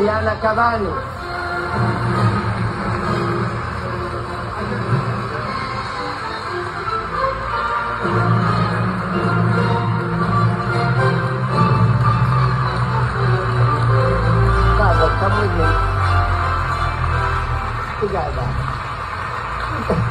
Liliana Cavani. Guarda, You got that.